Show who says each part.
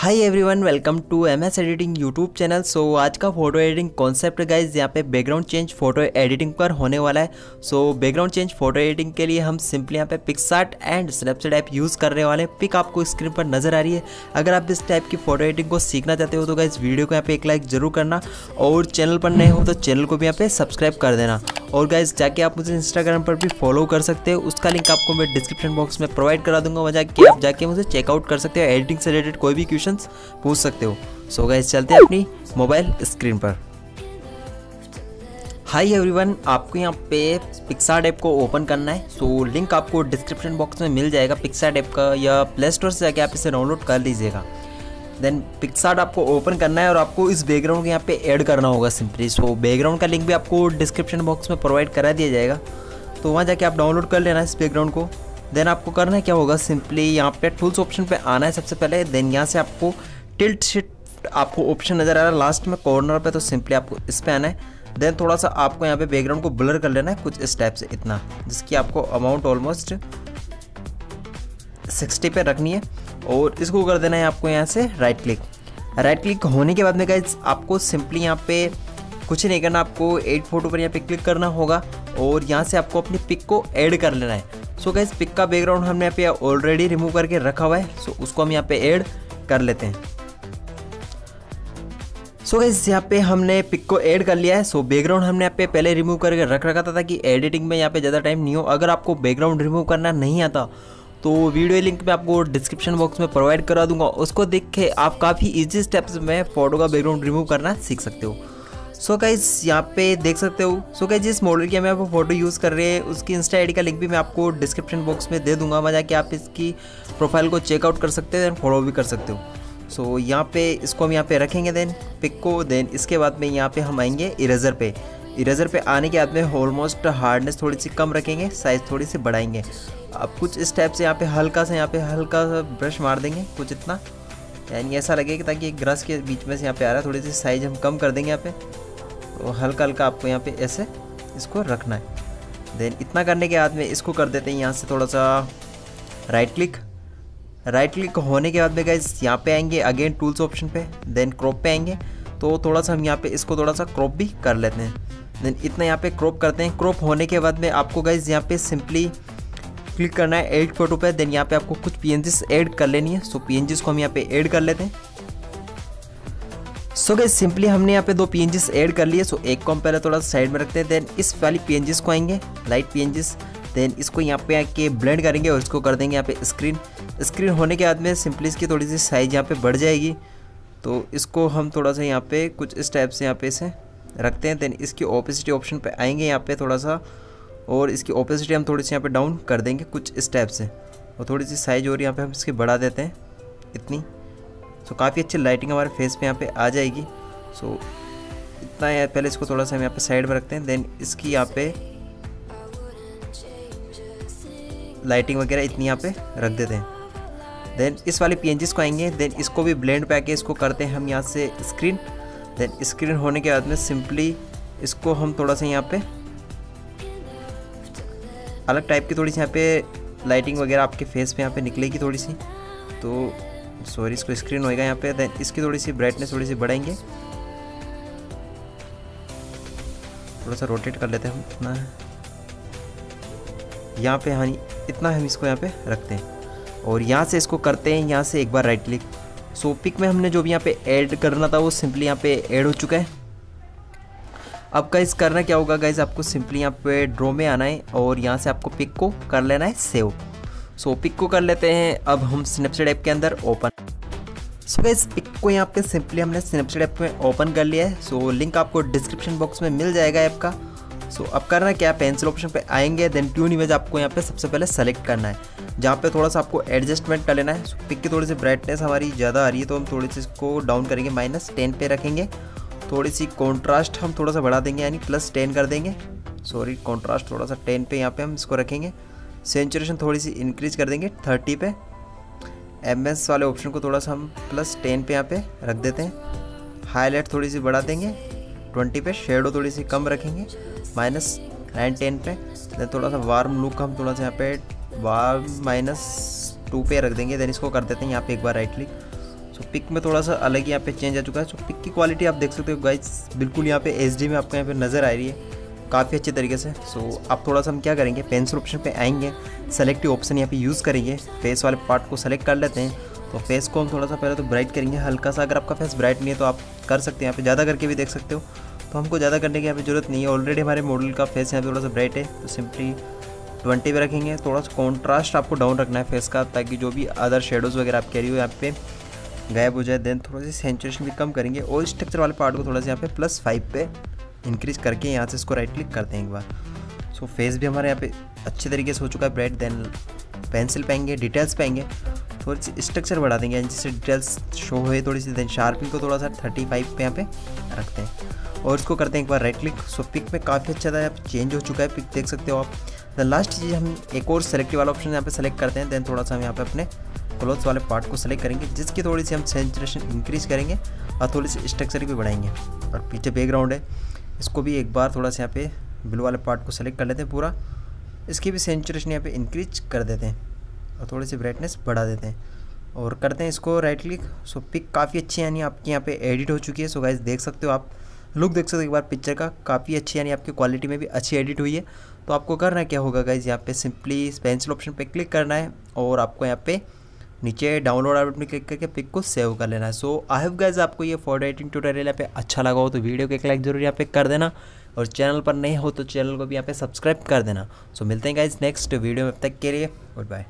Speaker 1: Hi everyone welcome to M S editing YouTube channel so आज का photo editing concept guys यहाँ पे background change photo editing पर होने वाला है। So background change photo editing के लिए हम सिंपली यहाँ पे PicsArt and Snapchat app use कर रहे वाले पिक आपको स्क्रीन पर नज़र आ रही है। अगर आप इस टाइप की फ़ोटो एडिटिंग को सीखना चाहते हो तो गाइज़ वीडियो को यहाँ पे एक लाइक ज़रूर करना। और चैनल पर नए हो तो चैनल को भी यहाँ पे सब्सक्राइब कर देना। और गाइज़ जाके आप मुझे इंस्टाग्राम पर भी फॉलो कर सकते हो। उसका लिंक आपको मैं डिस्क्रिप्शन बॉक्स में प्रोवाइड करा दूँगा। वहाँ जाके आप जाके मुझे चेकआउट कर सकते हो। एडिटिंग से रिलेटेड कोई भी क्वेश्चन पूछ सकते हो। सो गाइज़ चलते हैं अपनी मोबाइल स्क्रीन पर। हाय एवरीवन आपको यहाँ पे पिक्सार्ट ऐप को ओपन करना है। सो so, लिंक आपको डिस्क्रिप्शन बॉक्स में मिल जाएगा पिक्सार्ट ऐप का या प्ले स्टोर से जाके आप इसे डाउनलोड कर लीजिएगा। देन पिक्सार्ट आपको ओपन करना है और आपको इस बैकग्राउंड को यहाँ पे ऐड करना होगा सिंपली सो बैकग्राउंड का लिंक भी आपको डिस्क्रिप्शन बॉक्स में प्रोवाइड करा दिया जाएगा। तो वहाँ जाके आप डाउनलोड कर लेना इस बैकग्राउंड को। देन आपको करना है, क्या होगा? सिंपली यहाँ पे टूल्स ऑप्शन पे आना है सबसे पहले देन यहाँ से आपको टिल्ट शिफ्ट आपको ऑप्शन नज़र आ रहा है। लास्ट में कॉर्नर पे तो सिंपली आपको इस पे आना है। देन थोड़ा सा आपको यहाँ पे बैकग्राउंड को ब्लर कर लेना है, कुछ इस टाइप से इतना, जिसकी आपको अमाउंट ऑलमोस्ट सिक्सटी पे रखनी है। और इसको कर देना है आपको यहाँ से राइट क्लिक राइट क्लिक होने के बाद में गाइज़ आपको सिंपली यहाँ पे कुछ नहीं करना, आपको एड फ़ोटो पर यहाँ पे क्लिक करना होगा और यहाँ से आपको अपनी पिक को ऐड कर लेना है। सो गाइज़ पिक का बैकग्राउंड हमने यहाँ पे ऑलरेडी रिमूव करके रखा हुआ है। सो उसको हम यहाँ पे ऐड कर लेते हैं। सो so गाइज़ यहाँ पे हमने पिक को ऐड कर लिया है। सो so बैकग्राउंड हमने यहाँ पे पहले रिमूव करके रख रखा था ताकि एडिटिंग में यहाँ पे ज़्यादा टाइम नहीं हो। अगर आपको बैकग्राउंड रिमूव करना नहीं आता तो वीडियो लिंक मैं आपको डिस्क्रिप्शन बॉक्स में प्रोवाइड करा दूँगा। उसको देख के आप काफ़ी इजी स्टेप्स में फ़ोटो का बैकग्राउंड रिमूव करना सीख सकते हो। सो गाइज़ यहाँ पे देख सकते हो। सो गाइज़ जिस मॉडल की हमें आप फ़ोटो यूज़ कर रहे हैं उसकी इंस्टा आईडी का लिंक भी मैं आपको डिस्क्रिप्शन बॉक्स में दे दूँगा। वहाँ जाके आप इसकी प्रोफ़ाइल को चेकआउट कर सकते हो देन फॉलो भी कर सकते हो। सो so, यहाँ पे इसको हम यहाँ पे रखेंगे देन पिक को देन इसके बाद में यहाँ पे हम आएँगे इरेजर पे। इरेजर पे आने के बाद में ऑलमोस्ट हार्डनेस थोड़ी सी कम रखेंगे साइज़ थोड़ी सी बढ़ाएँगे। अब कुछ इस टाइप से यहाँ पे हल्का सा यहाँ पे हल्का सा ब्रश मार देंगे कुछ इतना। यानी ऐसा लगेगा ताकि ग्रस के बीच में से यहाँ पे आ रहा है थोड़ी सी साइज़ हम कम कर देंगे यहाँ पे। हल्का हल्का आपको यहाँ पे ऐसे इसको रखना है। देन इतना करने के बाद में इसको कर देते हैं यहाँ से थोड़ा सा राइट क्लिक राइट क्लिक होने के बाद में गाइज़ यहाँ पे आएँगे अगेन टूल्स ऑप्शन पे देन क्रॉप पे आएँगे। तो थोड़ा सा हम यहाँ पे इसको थोड़ा सा क्रॉप भी कर लेते हैं। देन इतना यहाँ पे क्रॉप करते हैं। क्रॉप होने के बाद में आपको गाइज़ यहाँ पे सिंपली क्लिक करना है एड फ़ोटो पे। देन यहाँ पे आपको कुछ पी ऐड कर लेनी है। सो पी को हम यहाँ पे ऐड कर लेते हैं। सो गए सिंपली हमने यहाँ पे दो पी ऐड कर लिए। सो एक को हम पहले थोड़ा साइड में रखते हैं देन इस वाली पी को आएँगे लाइट पी देन इसको यहाँ पे आके ब्लेंड करेंगे और इसको कर देंगे यहाँ पे स्क्रीन स्क्रीन होने के बाद में सिंपली इसकी थोड़ी सी साइज़ यहाँ पे बढ़ जाएगी। तो इसको हम थोड़ा सा यहाँ पे कुछ इस टाइप से यहाँ पे इसे रखते हैं देन इसकी ओपेसिटी ऑप्शन पे आएँगे यहाँ पे थोड़ा सा। और इसकी ओपेसिटी हम थोड़ी सी यहाँ पे डाउन कर देंगे कुछ इस टाइप से। और थोड़ी सी साइज़ और यहाँ पे हम इसकी बढ़ा देते हैं, इतनी। सो काफ़ी अच्छी लाइटिंग हमारे फेस पे यहाँ पे आ जाएगी। सो इतना है, पहले इसको थोड़ा सा हम यहाँ पे साइड में रखते हैं देन इसकी यहाँ पे लाइटिंग वगैरह इतनी यहाँ पे रख देते हैं। देन इस वाले पी को आएँगे देन इसको भी ब्लेंड पे आके इसको करते हैं हम यहाँ से स्क्रीन देन स्क्रीन होने के बाद में सिंपली इसको हम थोड़ा सा यहाँ पे अलग टाइप की थोड़ी सी यहाँ पे लाइटिंग वगैरह आपके फेस पे यहाँ पे निकलेगी थोड़ी सी। तो सॉरी इसको स्क्रीन होएगा यहाँ पे देन इसकी थोड़ी सी ब्राइटनेस थोड़ी सी बढ़ाएँगे। थोड़ा सा रोटेट कर लेते हैं हम यहाँ पे हाँ इतना हम इसको यहाँ पे रखते हैं। और यहाँ से इसको करते हैं, यहाँ से एक बार राइट क्लिक सो पिक में हमने जो भी यहाँ पे ऐड करना था, वो सिंपली यहाँ पे ऐड हो चुका है। अब गाइज़ करना क्या होगा गाइज़ आपको सिंपली यहाँ पे ड्रो में आना है और यहाँ से आपको पिक को कर लेना है सेव सो पिक को कर लेते हैं। अब हम स्नैपचैट ऐप के अंदर ओपन सो इस पिक को यहाँ पे सिंपली हमने स्नैपचैट ऐप में ओपन कर लिया है। सो लिंक आपको डिस्क्रिप्शन बॉक्स में मिल जाएगा ऐप का। सो अब करना क्या पेंसिल ऑप्शन पे आएँगे देन ट्यून इमेज आपको यहाँ पे सबसे पहले सेलेक्ट करना है। जहाँ पे थोड़ा सा आपको एडजस्टमेंट कर लेना है। सो पिक की थोड़ी सी ब्राइटनेस हमारी ज़्यादा आ रही है तो हम थोड़ी सी इसको डाउन करेंगे। माइनस टेन पे रखेंगे। थोड़ी सी कॉन्ट्रास्ट हम थोड़ा सा बढ़ा देंगे, यानी प्लस टेन कर देंगे। सॉरी कॉन्ट्रास्ट थोड़ा सा टेन पे यहाँ पे हम इसको रखेंगे। सेंचुरेशन थोड़ी सी इंक्रीज कर देंगे थर्टी पे। एम वाले ऑप्शन को थोड़ा सा हम प्लस टेन पे यहाँ पे रख देते हैं। हाईलाइट थोड़ी सी बढ़ा देंगे ट्वेंटी पे। शेडो थोड़ी सी कम रखेंगे माइनस नाइन टेन पे। देन थोड़ा सा वार्म लुक हम थोड़ा सा यहाँ पे वार्म माइनस टू पे रख देंगे। देन इसको कर देते हैं यहाँ पे एक बार राइट क्लिक तो पिक में थोड़ा सा अलग ही यहाँ पे चेंज आ चुका है। सो पिक की क्वालिटी आप देख सकते हो गाइस बिल्कुल यहाँ पे एच में आपको यहाँ पे नज़र आ रही है। काफ़ी अच्छे तरीके से। सो अब थोड़ा सा हम क्या करेंगे? पेंसिल ऑप्शन पे आएँगे सेलेक्टिव ऑप्शन यहाँ पे यूज़ करेंगे। फेस वाले पार्ट को सेलेक्ट कर लेते हैं। तो फेस को हम थोड़ा सा पहले तो ब्राइट करेंगे। हल्का सा अगर आपका फेस ब्राइट नहीं है तो आप कर सकते हैं। यहाँ पे ज़्यादा करके भी देख सकते हो। तो हमको ज़्यादा करने की यहाँ पे ज़रूरत नहीं है। ऑलरेडी हमारे मॉडल का फेस यहाँ पे थोड़ा सा ब्राइट है। तो सिंपली ट्वेंटी पे रखेंगे। थोड़ा सा कॉन्ट्रास्ट आपको डाउन रखना है फेस का, ताकि जो भी अदर शेडोज़ वगैरह आप कह रही हो यहाँ पे गायब हो जाए। देन थोड़ा सी सेंचुरेशन भी कम करेंगे। और स्ट्रक्चर वाले पार्ट को थोड़ा सा यहाँ पे प्लस फाइव पे इंक्रीज करके यहाँ से इसको राइट क्लिक करते हैं एक बार। सो फेस भी हमारे यहाँ पे अच्छे तरीके से हो चुका है ब्राइट देन पेंसिल पाएँगे डिटेल्स पाएँगे थोड़ी सी स्ट्रक्चर बढ़ा देंगे जिससे डिटेल्स शो हुए थोड़ी सी देन शार्पिंग को थोड़ा सा थर्टी फाइव पे यहाँ पे रखते हैं। और इसको करते हैं एक बार राइट क्लिक सो पिक में काफ़ी अच्छा था चेंज हो चुका है पिक देख सकते हो आप। द लास्ट चीज़ हम एक और सेलेक्टिव वाला ऑप्शन यहाँ पे सेलेक्ट करते हैं देन थोड़ा सा हम यहाँ पे अपने क्लोथ्स वाले पार्ट को सेलेक्ट करेंगे, जिसकी थोड़ी सी हम सेंचुरेशन इंक्रीज करेंगे और थोड़ी सी स्ट्रक्चर भी बढ़ाएँगे। और पीछे बैकग्राउंड है। इसको भी एक बार थोड़ा सा यहाँ पे ब्लू वाले पार्ट को सेलेक्ट कर लेते हैं पूरा। इसकी भी सेंचुरेशन यहाँ पे इंक्रीज कर देते हैं और थोड़ी सी ब्राइटनेस बढ़ा देते हैं। और करते हैं इसको राइट क्लिक सो पिक काफ़ी अच्छी यानी आपकी यहाँ पे एडिट हो चुकी है। सो गाइज़ देख सकते हो आप लुक देख सकते हो एक बार पिक्चर का। काफ़ी अच्छी यानी आपकी क्वालिटी में भी अच्छी एडिट हुई है। तो आपको करना क्या होगा गाइज़ यहाँ पे सिंपली पेंसिल ऑप्शन पे क्लिक करना है और आपको यहाँ पे नीचे डाउनलोड आउट में क्लिक करके पिक को सेव कर लेना। है सो आई हैव गाइज़ आपको ये फ़ोटो एडिटिंग ट्यूटोरियल यहाँ पे अच्छा लगा हो तो वीडियो को एक लाइक ज़रूर यहाँ पे कर देना। और चैनल पर नहीं हो तो चैनल को भी यहाँ पे सब्सक्राइब कर देना। सो so, मिलते हैं गाइज़ नेक्स्ट वीडियो में अब तक के लिए गुड बाय